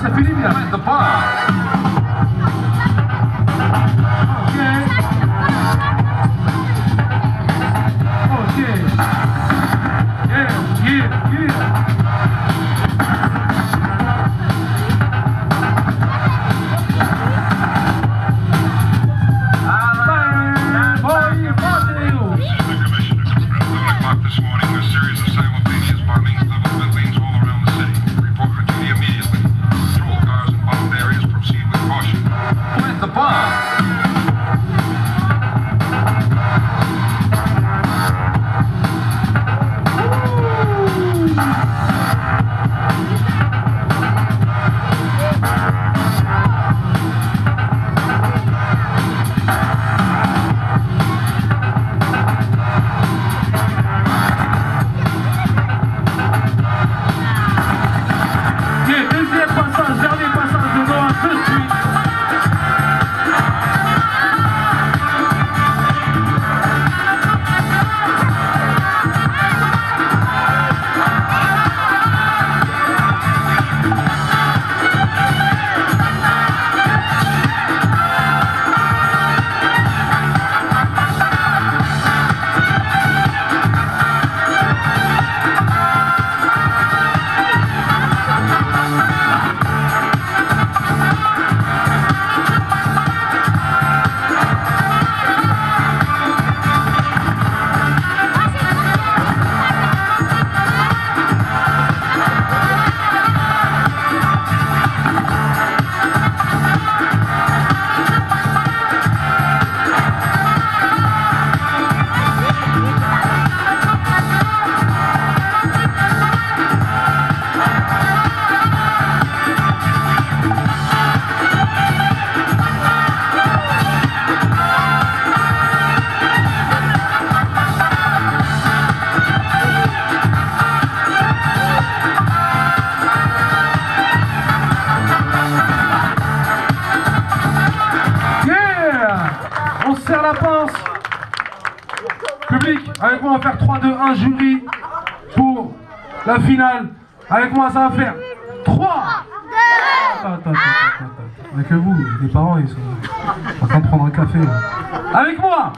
It's a video at the bar. La pince. Public, avec moi on va faire 3, 2, 1 jury pour la finale. Avec moi ça va faire 3 Attends, attends, attends, attends, attends. Avec vous, les parents ils sont en train de prendre un café. Avec moi